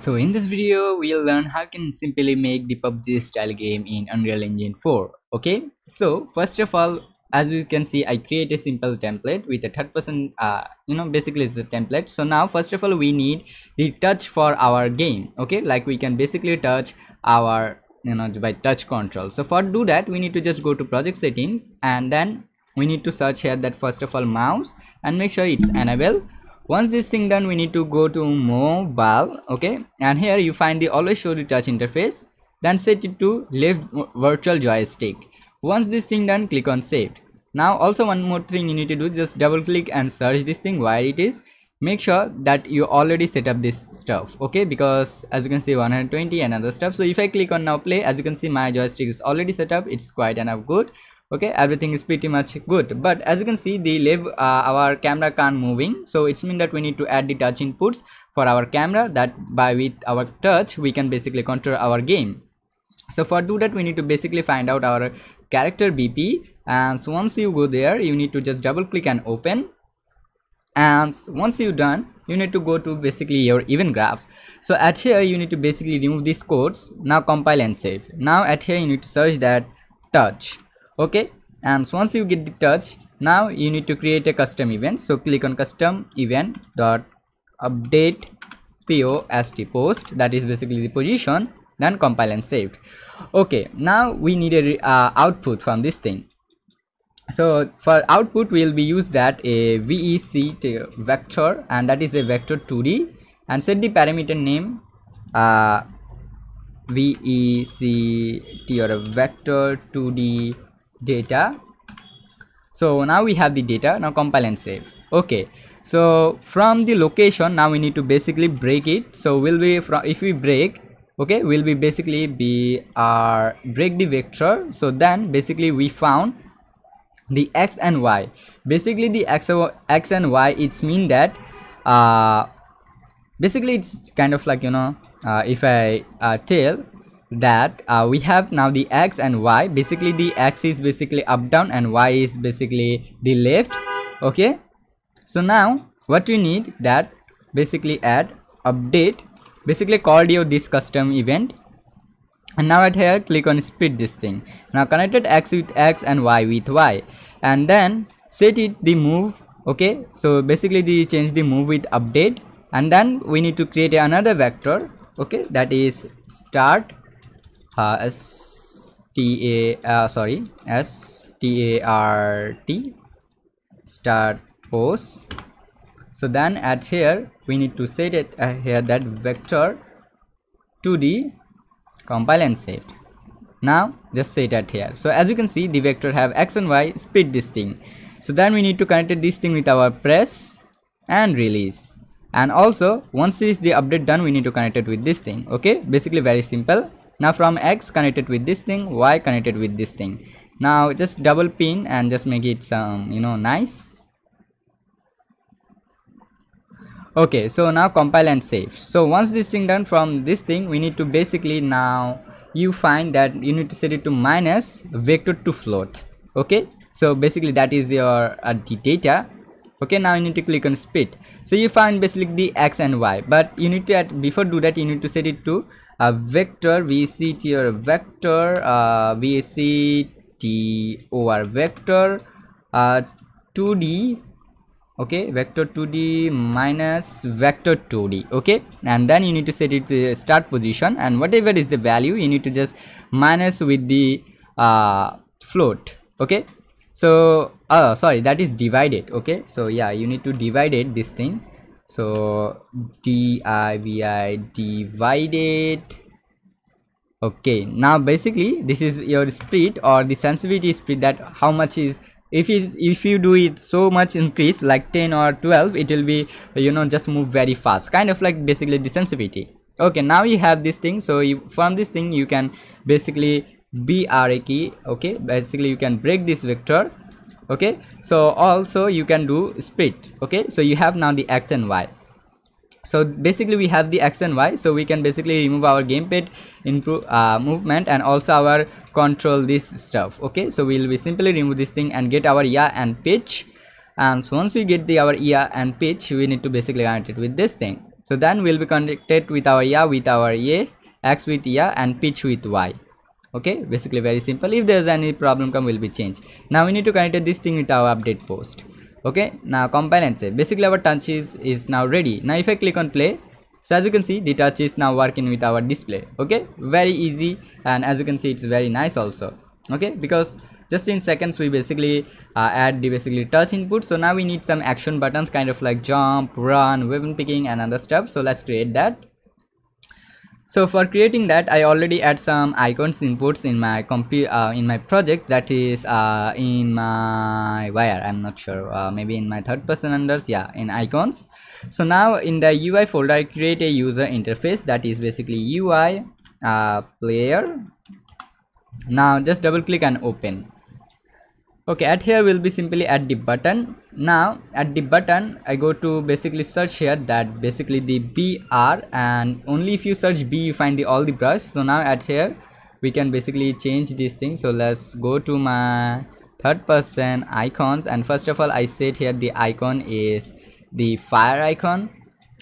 So in this video, we'll learn how you can simply make the PUBG style game in Unreal Engine 4. Okay, so first of all, as you can see, I create a simple template with a third person, uh, you know, basically it's a template. So now, first of all, we need the touch for our game. Okay, like we can basically touch our, you know, by touch control. So for do that, we need to just go to project settings and then we need to search here that first of all mouse and make sure it's enable once this thing done we need to go to mobile okay? And here you find the always show the touch interface then set it to left virtual joystick. Once this thing done click on saved now also one more thing you need to do just double click and search this thing where it is. Make sure that you already set up this stuff okay? Because as you can see 120 and other stuff. So if i click on now play as you can see my joystick is already set up. It's quite enough good okay everything is pretty much good. But as you can see the live uh, our camera can't moving. So it's mean that we need to add the touch inputs for our camera that by with our touch we can basically control our game so for do that we need to basically find out our character bp and so once you go there you need to just double click and open. And once you done you need to go to basically your event graph. So at here you need to basically remove these codes. Now compile and save. Now at here you need to search that touch okay? And once you get the touch now you need to create a custom event. So click on custom event dot update po post post. That is basically the position. Then compile and saved. Okay now we need a uh, output from this thing. So for output we'll be use that a vec vector and that is a vector 2d and set the parameter name uh, vec or a vector 2d data. So now we have the data. Now compile and save. Okay. So from the location now we need to basically break it. So we'll be from if we break okay we'll be basically be our break the vector. So then basically we found the x and y. Basically the x, x and y it's mean that uh basically it's kind of like you know uh, if i uh, tell that uh, we have now the x and y. Basically the x is basically up down and y is basically the left. Okay? So now what we need that basically add update basically called you this custom event. And now at here click on split this thing. Now connected x with x and y with y. And then set it the move. Okay? So basically the change the move with update. And then we need to create another vector. Okay? That is start uh, S T A uh, sorry S T A R T start post so then at here we need to set it uh, here that vector 2d compile and save. Now just set it here. So as you can see the vector have x and y split this thing. So then we need to connect this thing with our press and release. And also once this the update done we need to connect it with this thing. Okay? Basically very simple now from x connected with this thing y connected with this thing. Now just double pin and just make it some you know nice. Okay so now compile and save. So once this thing done from this thing we need to basically now you find that you need to set it to minus vector to float. Okay? So basically that is your uh, the data. Okay now you need to click on split so you find basically the x and y but you need to before do that you need to set it to a vector vct or vector uh, vct vector uh, 2d okay vector 2d minus vector 2d okay? And then you need to set it to start position and whatever is the value you need to just minus with the uh, float okay? So uh sorry that is divided okay? So yeah you need to divide it this thing so divi divided. Okay now basically this is your split or the sensitivity split that how much is if you if you do it so much increase like 10 or 12 it will be you know just move very fast. Kind of like basically the sensitivity. Okay now you have this thing. So you, from this thing you can basically bra key. Okay basically you can break this vector okay? So also you can do split. Okay? So you have now the x and y. So basically we have the x and y. So we can basically remove our gamepad improve uh, movement and also our control this stuff. Okay? So we'll be simply remove this thing and get our yaw and pitch. And so once we get the our yaw and pitch we need to basically connect it with this thing. So then we'll be connected with our yeah with our a x with yeah and pitch with y okay basically very simple. If there's any problem come will be changed. Now we need to connect this thing with our update post. Okay now compile and save. Basically our touch is is now ready. Now if i click on play so as you can see the touch is now working with our display. Okay very easy. And as you can see it's very nice also. Okay because just in seconds we basically uh, add the basically touch input. So now we need some action buttons kind of like jump run weapon picking and other stuff. So let's create that so for creating that i already add some icons inputs in my computer uh, in my project that is uh, in my wire. I'm not sure uh, maybe in my third person unders yeah in icons. So now in the ui folder i create a user interface that is basically ui uh, player. Now just double click and open okay at here will be simply add the button. Now at the button i go to basically search here that basically the br and only if you search b you find the all the brush. So now at here we can basically change this thing. So let's go to my third person icons. And first of all i set here the icon is the fire icon.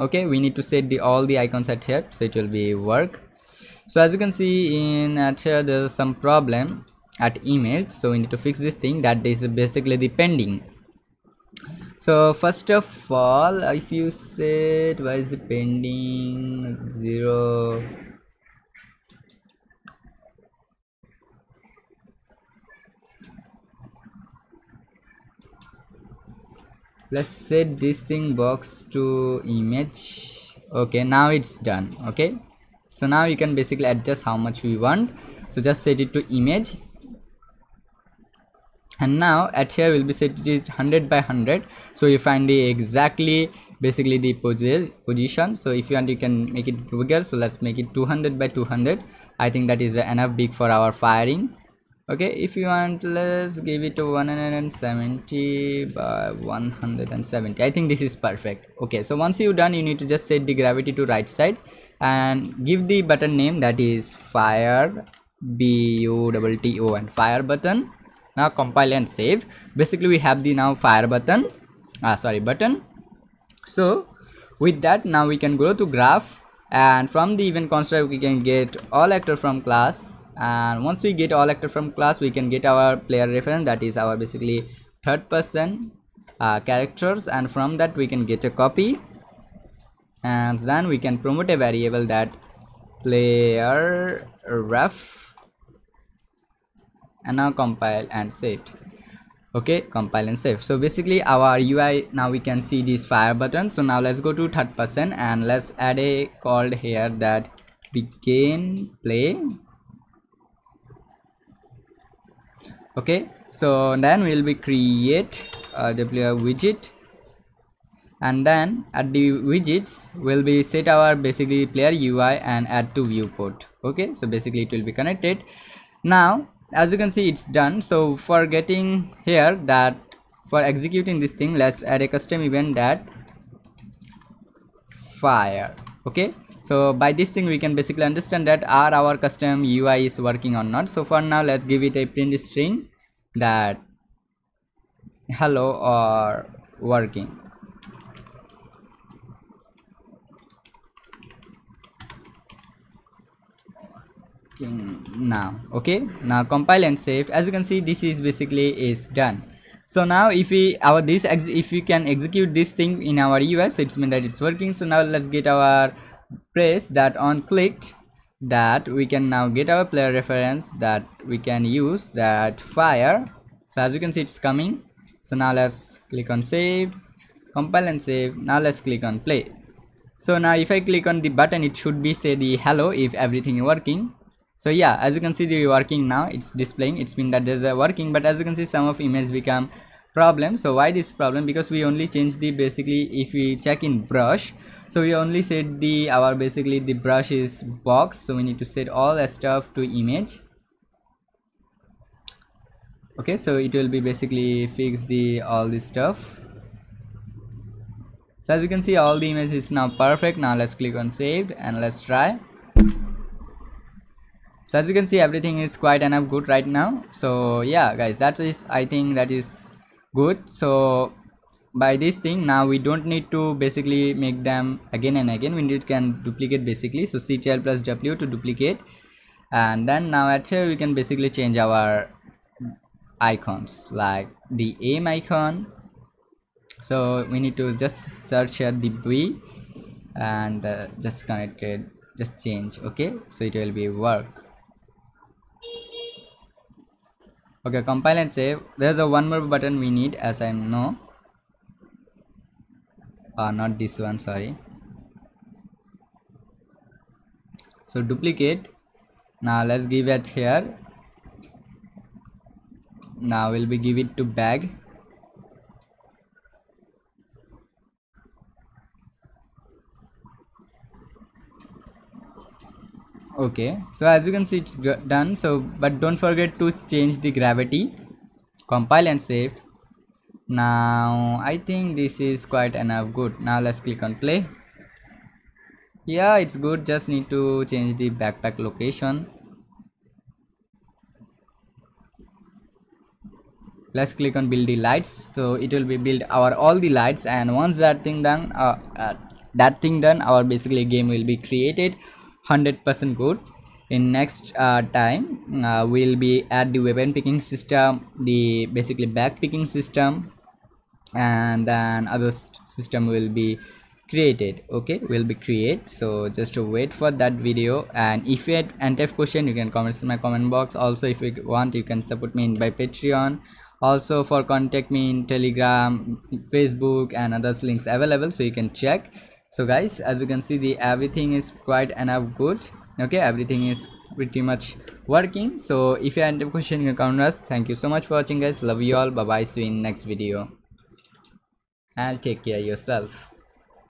Okay we need to set the all the icons at here. So it will be work. So as you can see in at here there's some problem at email. So we need to fix this thing that is basically the padding. So first of all if you set why is the padding zero? Let's set this thing box to image. Okay now it's done. Okay. So now you can basically adjust how much we want. So just set it to image and now at here will be set it is 100 by 100 so you find the exactly basically the position. So if you want you can make it bigger. So let's make it 200 by 200 i think that is enough big for our firing. Okay if you want let's give it to 170 by 170 i think this is perfect. Okay so once you're done you need to just set the gravity to right side and give the button name that is fire b u double t o and fire button now compile and save. Basically we have the now fire button. Ah sorry button. So with that now we can go to graph. And from the event construct we can get all actor from class. And once we get all actor from class we can get our player reference. That is our basically third person uh, characters. And from that we can get a copy. And then we can promote a variable that player ref and now compile and save. Okay compile and save. So basically our ui now we can see this fire button so now let's go to third person and let's add a called here that begin play. Okay so then we'll be create a w widget. And then at the widgets will be set our basically player ui and add to viewport. Okay so basically it will be connected. Now as you can see it's done. So for getting here that for executing this thing let's add a custom event that fire okay? So by this thing we can basically understand that are our custom ui is working or not. So for now let's give it a print string that hello or working now okay? Now compile and save. As you can see this is basically is done. So now if we our this if we can execute this thing in our us it's mean that it's working. So now let's get our press that on clicked that we can now get our player reference that we can use that fire. So as you can see it's coming. So now let's click on save compile and save. Now let's click on play. So now if i click on the button it should be say the hello if everything is working so yeah as you can see the working now it's displaying. It's been that there's a working but as you can see some of image become problem. So why this problem? Because we only change the basically if we check in brush so we only set the our basically the brush is box. So we need to set all the stuff to image. Okay so it will be basically fix the all this stuff. So as you can see all the image is now perfect. Now let's click on saved and let's try so as you can see everything is quite enough good right now. So yeah guys that is i think that is good. So by this thing now we don't need to basically make them again and again. We need can duplicate basically. So ctl plus w to duplicate. And then now at here we can basically change our icons like the aim icon. So we need to just search here the b. And uh, just connect it just change. Okay so it will be work okay compile and save. There's a one more button we need as i know. Uh, not this one sorry. So duplicate. Now let's give it here. Now we'll be give it to bag okay so as you can see it's done. So but don't forget to change the gravity compile and save. Now i think this is quite enough. Good. Now let's click on play. Yeah it's good. Just need to change the backpack location. Let's click on build the lights. So it will be build our all the lights. And once that thing done uh, uh, that thing done our basically game will be created 100% good. In next uh, time uh, we'll be at the weapon picking system the basically back picking system and then other system will be created okay? Will be create. So just to wait for that video and if you had NTF question you can comment in my comment box. Also if you want you can support me in by patreon. Also for contact me in telegram facebook and others links available so you can check so guys as you can see the everything is quite enough good. Okay everything is pretty much working. So if you have any question you can us. Thank you so much for watching guys. Love you all. Bye bye see you in next video. And take care yourself